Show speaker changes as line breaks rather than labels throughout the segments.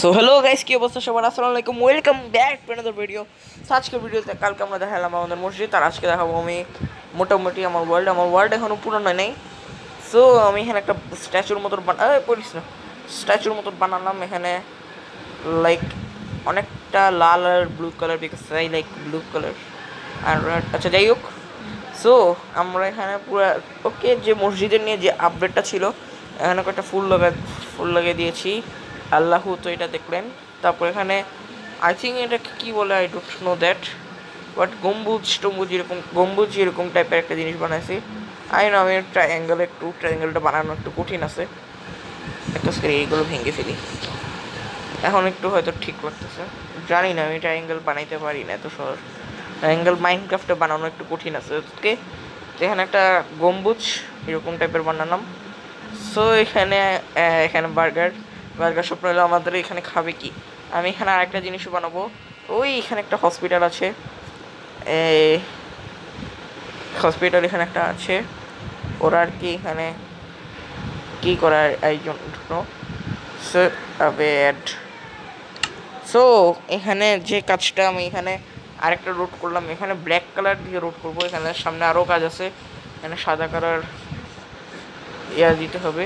So hello guys কি অবস্থা সবার? আসসালামু আলাইকুম welcome back to another video so আজকের ভিডিওতে কালকে আমরা দেখালাম আমাদের মসজিদ, আর আজকে দেখাবো আমি মোটামুটি আমার ওয়ার্ল্ড আমার ওয়ার্ল্ড এখনও পুরনো নাই। সো আমি এখানে একটা স্ট্যাচুর মতো বানা পড়িস না। স্ট্যাচুর মতো বানালাম এখানে লাইক অনেকটা লাল আর blue colour because I like blue colour আর আচ্ছা যাই হোক। সো আমরা এখানে পুরো ওকে, যে মসজিদের নিয়ে যে আপডেটটা ছিল, এখানে কয়েকটা ফুল লাগা ফুল লাগিয়ে দিয়েছি। আল্লাহু তো এটা দেখলেন। তারপর এখানে আই থিঙ্ক এটা কি বলে I don't know that but গম্বুজ, টম্বুজ এরকম, গম্বুজ এরকম টাইপের একটা জিনিস বানাইছি। আই নো আমি ট্রায়াঙ্গেল একটু ট্রায়াঙ্গেলটা বানানো একটু কঠিন আছে। একটা করে এইগুলো ভেঙে ফেলি। এখন একটু হয়তো ঠিক লাগতেছে। জানি না, আমি ট্রায়াঙ্গেল বানাইতে পারি না এত সহজ। ট্রায়াঙ্গেল মাইনক্রাফটে বানানো একটু কঠিন আছে। ওকে এখানে একটা গম্বুজ এরকম টাইপের বানালাম। সো এখানে এখানে বার্গার বার্গার স্বপ্ন হলো, আমাদের এখানে খাবে কি? আমি এখানে আরেকটা জিনিসও বানাবো। ওই এখানে একটা হসপিটাল আছে। হসপিটাল এখানে একটা আছে। ওরা আর কি এখানে কি করার এই জন্য। অ্যাড সো, এখানে যে কাজটা আমি এখানে আরেকটা রোড করলাম, এখানে ব্ল্যাক কালার দিয়ে রোড করব। এখানে সামনে আরও কাজ আছে। এখানে সাদা কালার ইয়া দিতে হবে।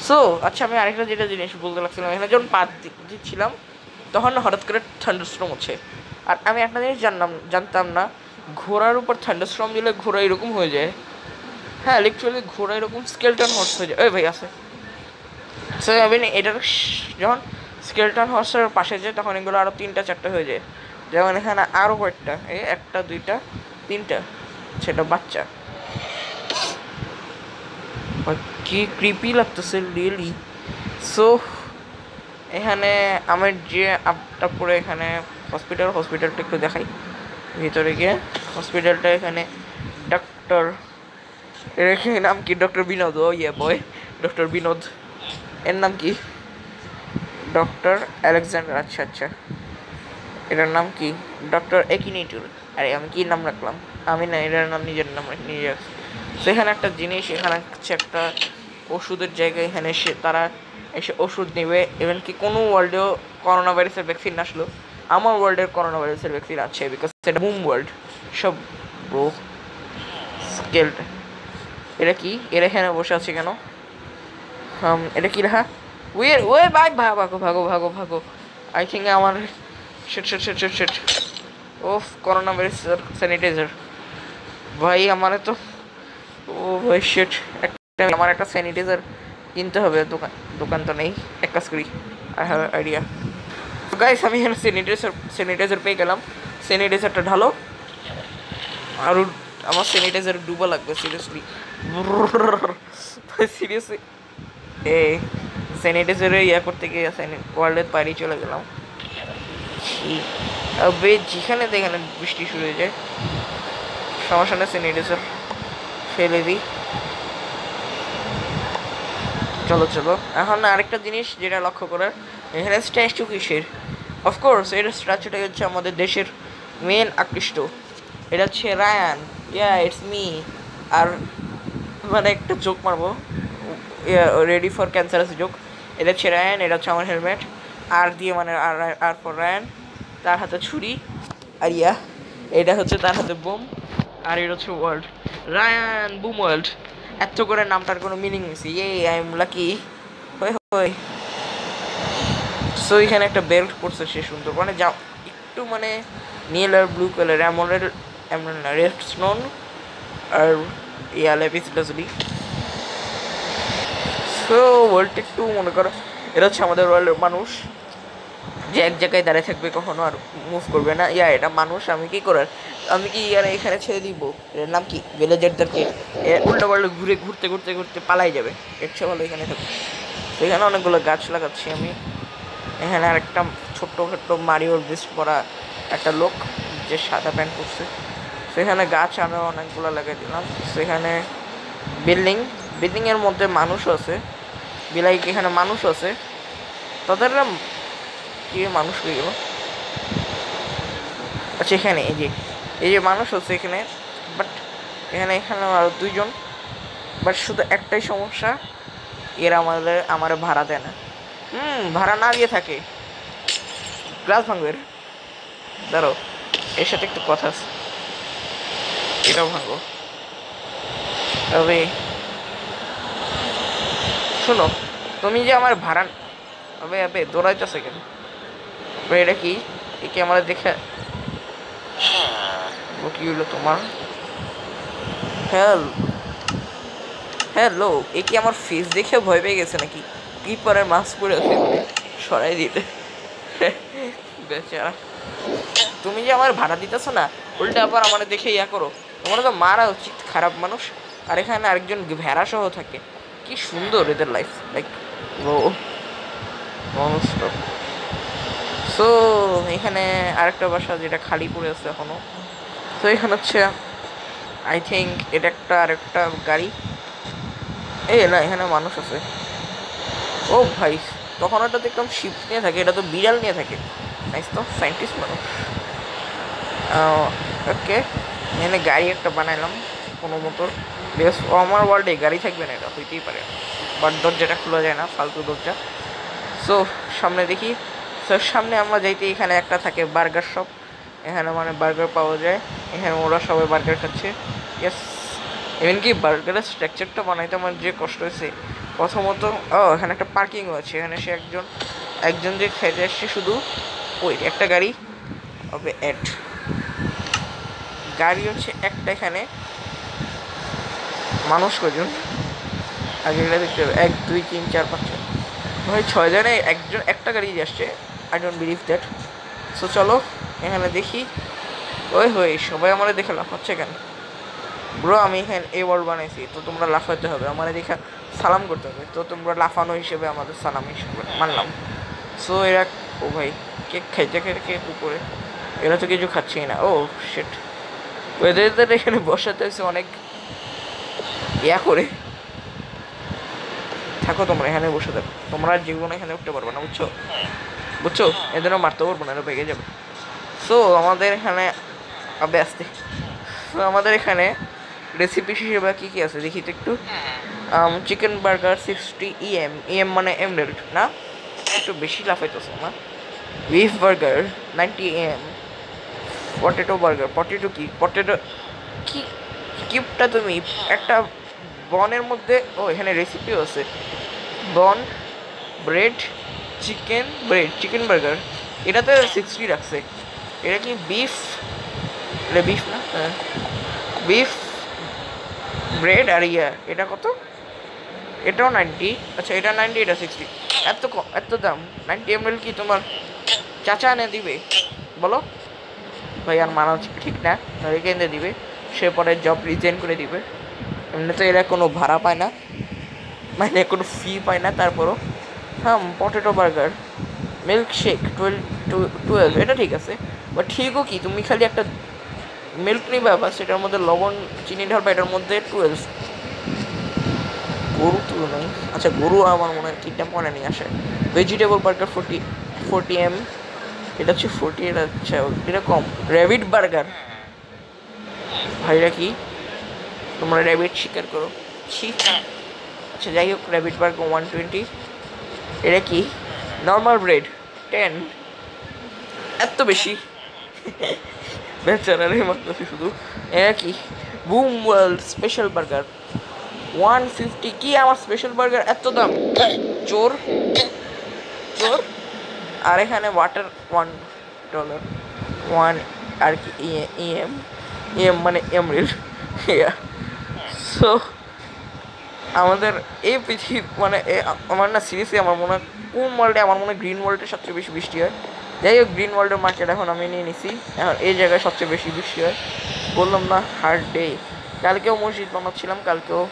সো আচ্ছা আমি আরেকটা যেটা জিনিস বলতে লাগছিলাম, এখানে যখন পা দি- দিচ্ছিলাম, তখন হঠাৎ করে থান্ডারস্ট্রম হচ্ছে। আর আমি একটা জিনিস জানলাম, জানতাম না, ঘোড়ার উপর থান্ডারস্ট্রম দিলে ঘোড়া এরকম হয়ে যায়। হ্যাঁ লিটারালি ঘোড়া এরকম স্কেলটন হর্স হয়ে যায়। ওই ভাই আছে। সো আমি এটার যখন স্কেলটন হর্সের পাশে যায়, তখন এগুলো আরও তিনটা, চারটা হয়ে যায়। যেমন এখানে আরও কয়েকটা, এই একটা, দুইটা, তিনটা, সেটা বাচ্চা। কি ক্রিপি লাগতেছে রিয়েলি সো এখানে আমার যে আপটা পরে এখানে হসপিটাল হসপিটালটা একটু দেখাই। ভিতরে গিয়ে হসপিটালটা এখানে ডক্টর এর নাম কি? ডক্টর বিনোদ ও ইয়ে বয় ডক্টর বিনোদ। এর নাম কি? ডক্টর আলেকজান্ডার আচ্ছা আচ্ছা। এটার নাম কি? ডক্টর একিনিটুর। আরে, আমি কি নাম রাখলাম? আমি না, এটার নাম নিজের নাম নিজে রাখছি সেখানে একটা জিনিস এখানে হচ্ছে একটা ওষুধের জায়গায় এখানে এসে তারা এসে ওষুধ নেবে। ইভেন কি কোনো ওয়ার্ল্ডেও করোনা ভাইরাসের ভ্যাকসিন আসলো আমার ওয়ার্ল্ডের করোনা ভাইরাসের ভ্যাকসিন আছে বিকজ সেটা বুম ওয়ার্ল্ড সব ব্রো স্কেলড এটা কি? এরা এখানে বসে আছে কেন? Um, এটা কি লেখা ওয়ে ওয়ে বাই ভাগো ভাগো ভাগো ভাগো আই থিঙ্ক আমার শেট শেট শেট শেট শেট ওফ করোনা ভাইরাস স্যানিটাইজার ভাই আমার তো ও একটা আমার একটা স্যানিটাইজার কিনতে হবে, দোকান দোকান তো নেই। এক কাজ করি আই হ্যাভ আইডিয়া গাইস আমি এখানে স্যানিটাইজার স্যানিটাইজার পেয়ে গেলাম। স্যানিটাইজারটা ঢালো। আর আমার স্যানিটাইজার ডুবা লাগবে সিরিয়াসলি সিরিয়াসলি এ স্যানিটাইজারে ইয়া করতে গিয়ে ওয়ার্ল্ডের বাইরে চলে গেলাম। যেখানে যেখানে বৃষ্টি শুরু হয়ে যায়। সমস্যা নেই স্যানিটাইজার ফেলে দিই চলো চলো। এখন আরেকটা জিনিস যেটা লক্ষ্য করার, এখানে স্ট্যাচু কিসের? অফকোর্স এর স্ট্যাচুটা হচ্ছে আমাদের দেশের মেন আকৃষ্ট। এটা হচ্ছে রায়ান ইয়া ইটস মি আর মানে একটা জোক মারবো। রেডি ফর ক্যান্সারাস জোক এটা হচ্ছে রায়ান এটা হচ্ছে আমার হেলমেট আর দিয়ে মানে আর আর ফর রায়ান তার হাতে ছুরি। আর ইয়া এটা হচ্ছে তার হাতে বোম। আর এটা হচ্ছে ওয়ার্ল্ড রায়ান বুম ওয়ার্ল্ড এত করে নামটার কোনো মিনিং নেই। ইয়ে আই এম লাকি সো এখানে একটা বেল্ট পড়ছে সে সুন্দর। মানে যা, একটু মানে নীল আর ব্লু কালার এমনের এমন না রেড স্নোন আর yeah lapis lazuli so world একটু মনে করো এটা হচ্ছে আমাদের ওয়ার্ল্ডের মানুষ। যে এক জায়গায় দাঁড়িয়ে থাকবে কখনো আর মুভ করবে না। ইয়া, এটা মানুষ, আমি কি করার? আমি কি ইয়ার এখানে ছেড়ে দিব? এর নাম কি? ভিলেজারদেরকে উল্টো পাল্টা ঘুরে ঘুরতে ঘুরতে ঘুরতে পালাই যাবে। এর চেয়ে ভালো এখানে থাকবে সেখানে অনেকগুলো গাছ লাগাচ্ছি আমি। এখানে আর একটা ছোট্ট ছোট্ট মারিওর বেস্ট করা একটা লোক যে সাদা প্যান্ট পরছে। সেখানে গাছ আমি অনেকগুলো লাগিয়ে দিলাম। সেখানে বিল্ডিং বিল্ডিংয়ের মধ্যে মানুষ আছে। বিলাই এখানে মানুষ আছে। তাদের কি? মানুষ হয়ে গেল। আচ্ছা এখানে এই যে এই যে মানুষ হচ্ছে এখানে বাট এখানে এখানে আরও দুইজন বাট শুধু একটাই সমস্যা, এরা আমাদের, আমার ভাড়া দেয় না। হুম, ভাড়া না দিয়ে থাকে। গ্লাস ভাঙবে। এর। দাঁড়াও, এর সাথে একটু কথা আছে। এটাও ভাঙবো। তবে, শোনো, তুমি যে আমার ভাড়া, আবে দৌড়াইতেছে কেন? এটা কি? একে আমার দেখে কি হলো তোমার? হ্যাল হ্যালো এ কি আমার ফেস দেখে ভয় পেয়ে গেছে নাকি? কি পরে মাস্ক পরে আছে? সরাই দিলে। বেচারা। তুমি যে আমার ভাড়া দিতেছো না, উল্টা আবার আমার দেখে ইয়া করো। তোমার তো মারা উচিত, খারাপ মানুষ। আর এখানে আরেকজন ভেড়া সহ থাকে। কি সুন্দর এদের লাইফ লাইক ও সো এখানে আরেকটা বাসা যেটা খালি পড়ে আছে এখনও। তো এখানে হচ্ছে আই থিঙ্ক এটা একটা আর একটা গাড়ি। এ না, এখানে মানুষ আছে। ও ভাই, তখন ওটা দেখলাম শিপ নিয়ে থাকে, এটা তো বিড়াল নিয়ে থাকে। নাইস তো সাইন্টিস্ট মানুষ। ওকে এখানে গাড়ি একটা বানাইলাম, কোনো মতো বেশ আমার ওয়ার্ল্ডে গাড়ি থাকবে না, এটা হইতেই পারে। বাট দরজাটা খোলা যায় না, ফালতু দরজা। সো সামনে দেখি। সো সামনে আমরা যাইতে এখানে একটা থাকে বার্গার শপ। এখানে মানে বার্গার পাওয়া যায়। এখানে ওরা সবাই বার্গার খাচ্ছে। ইয়াস ইভেন কি বার্গারের স্ট্রাকচারটা বানাইতে আমার যে কষ্ট হয়েছে। প্রথমত, ও, এখানে একটা পার্কিংও আছে। এখানে সে একজন একজন যে খেতে আসছে শুধু, ওই একটা গাড়ি হবে অ্যাড গাড়ি হচ্ছে একটা এখানে। মানুষ কজন? আগে এটা দেখতে হবে। এক, দুই, তিন, চার, পাঁচ, ছয়। ছয় জনে একজন, একটা গাড়ি আসছে। I don't believe that so চলো এখানে দেখি। ওই হই সবাই আমার দেখে লাফাচ্ছে কেন? ব্রো, আমি এখানে এ ওয়ার্ড বানাইছি, তো তোমরা লাফাতে হবে। আমার দেখে সালাম করতে হবে। তো তোমরা লাফানো হিসেবে আমাদের সালাম হিসেবে মানলাম। সো এরা, ও ভাই, কেক খাইতে খাইতে কেক উপরে। এরা তো কিছু খাচ্ছেই না। ও সেট ওদের এখানে বসাতে হয়েছে অনেক ইয়া করে। থাকো তোমরা, এখানে বসে থাকো। তোমরা জীবনে এখানে উঠতে পারবে না, বুঝছ? বুঝছ? এদেরও মারতে পারব না, এরা ভেঙে যাবে। সো আমাদের এখানে আবে আসতে। সো আমাদের এখানে রেসিপি হিসেবে কী কী আছে? দেখি তো একটু। চিকেন বার্গার সিক্সটি ইএম ইএম মানে এমডেল্ট না? একটু বেশি লাফাইতেছে আমার। বিফ বার্গার নাইনটি এম পটেটো বার্গার পটেটো কি? পটেটো কি কিপটা তুমি? একটা বনের মধ্যে ও এখানে রেসিপিও আছে। Bun bread chicken bread chicken burger এটাতে সিক্সটি রাখছে। এটা কি বিফ এটা বিফ না? হ্যাঁ। বিফ ব্রেড আর ইয়া, এটা কত? এটাও নাইনটি আচ্ছা এটা নাইনটি এটা সিক্সটি এত এত দাম। নাইনটি এমএল কি তোমার চাচা এনে দিবে? বলো। ভাই, আর মানা হচ্ছে ঠিক না। রেখে এনে দিবে। সে পরে জব রিজেন করে দিবে। এমনিতে এরা কোনো ভাড়া পায় না। মানে কোনো ফি পায় না তারপরও। হ্যাঁ potato burger milkshake twelve twelve এটা ঠিক আছে। বাট ঠিকও কি? তুমি খালি একটা মিল্ক নিবা বা সেটার মধ্যে লবণ, চিনি ঢালবা, এটার মধ্যে টুয়েলভ গরু তো নেই। আচ্ছা গরু আমার মনে হয় তিনটা মনে নিয়ে আসে। ভেজিটেবল বার্গার ফোরটি ফোরটি এম এটা হচ্ছে ফোরটি এটা আচ্ছা এটা কম। র্যাবিট বার্গার ভাইরা কি? তোমরা র্যাবিট স্বীকার করো। ছি। আচ্ছা যাই হোক র্যাবিট বার্গার ওয়ান টোয়েন্টি এটা কি? নর্মাল ব্রেড টেন এত বেশি? বেচারা রে শুধু কি boom world special burger one fifty কি আমার স্পেশাল বার্গার এত দাম। চোর। চোর। আর এখানে ওয়াটার ওয়ান ডলার ওয়ান আর কি ইএম ইএম মানে এমরিল সো আমাদের এই পৃথিবী মানে আমার না সিরিয়াসলি আমার মনে হয় কোন ওয়ার্ল্ডে আমার মনে হয় গ্রিন ওয়ার্ল্ডে সবচেয়ে বেশি বৃষ্টি হয়। যাই হোক গ্রিন ওয়ার্ল্ডের মার্কেট এখন আমি নিয়ে নিছি। এখন এই জায়গায় সবচেয়ে বেশি বৃষ্টি হয়। বললাম না হার্ড ডে কালকেও মসজিদ বানাচ্ছিলাম, কালকেও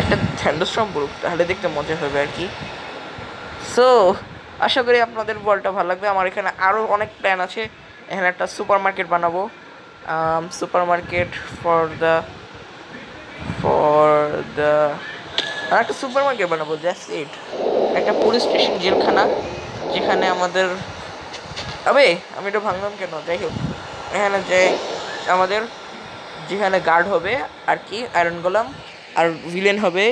একটা থ্যান্ডোস্ট্রম পড়ুক তাহলে দেখতে মজা হবে আর কি। সো আশা করি আপনাদের বলটা ভালো লাগবে। আমার এখানে আরও অনেক প্ল্যান আছে। এখানে একটা সুপার মার্কেট বানাবো। Supermarket for the for the আর একটা সুপার মার্কেট বানাবো জাস্ট ইট একটা পুলিশ স্টেশন জেলখানা, যেখানে আমাদের, আবে, আমি এটা ভাঙলাম কেন? যাই হোক, এখানে যে আমাদের, যেখানে গার্ড হবে, আর কি আয়রন গোলাম, আর ভিলেন হবে,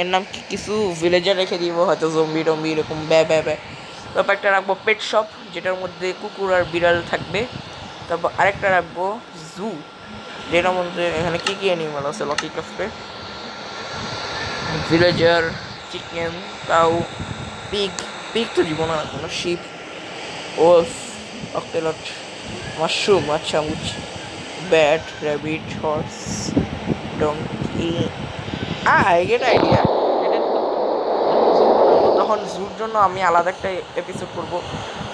এর নাম কি কিছু ভিলেজার রেখে দিব, হয়তো জম্বি টম্বি, এরকম, ব্যা ব্যা ব্যা। তারপর একটা রাখব পেট শপ যেটার মধ্যে কুকুর আর বিড়াল থাকবে। তারপর আরেকটা রাখব জু যেটার মধ্যে এখানে কী কী অ্যানিমাল আছে? লকি ক্রাফটে villager chicken cow pig pig তো জীবন আর কোনো শিপ ওলফ অক্টেলট মাশরুম আচ্ছা মুচ bat rabbit horse donkey I idea তখন জুর জন্য আমি আলাদা একটা এপিসোড করব।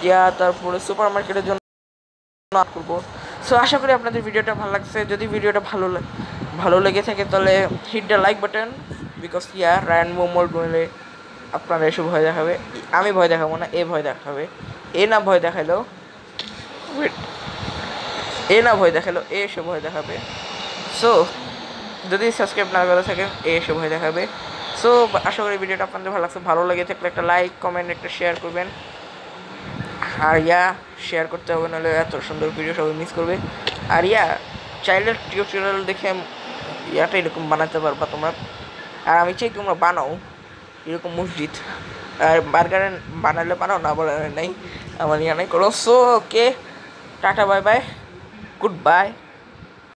ইয়া তারপরে সুপার মার্কেটের জন্য করব। সো আশা করি আপনাদের ভিডিওটা ভালো লাগছে। যদি ভিডিওটা ভালো লাগ- ভালো লেগে থাকে তাহলে hit the like button because yeah Ryan মোমোর বলে আপনারা এসব ভয় দেখাবে। আমি ভয় দেখাবো না এ ভয় দেখাবে। এ না ভয় wait, এ না ভয় দেখাল এ এসে ভয় দেখাবে। সো যদি সাবস্ক্রাইব না করে থাকেন এ এসে ভয় দেখাবে। সো আশা করি ভিডিওটা আপনাদের ভালো লাগছে। ভালো লেগে থাকলে একটা লাইক কমেন্ট একটা শেয়ার করবেন। আর ইয়া শেয়ার করতে হবে, নাহলে এত সুন্দর ভিডিও সবাই মিস করবে। আর ইয়া চাইল্ডের টিউটোরিয়াল দেখে ইয়াটা এরকম বানাতে পারবা তোমরা। আর আমি চাই তোমরা বানাও, এরকম মসজিদ। আর বার্গার বানালে বানাও, না বলে নাই। আমার ইয়া নাই করো। So okay tata bye bye good bye